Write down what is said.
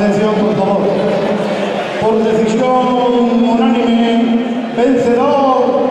Atención, por favor. Por decisión unánime, vencedor,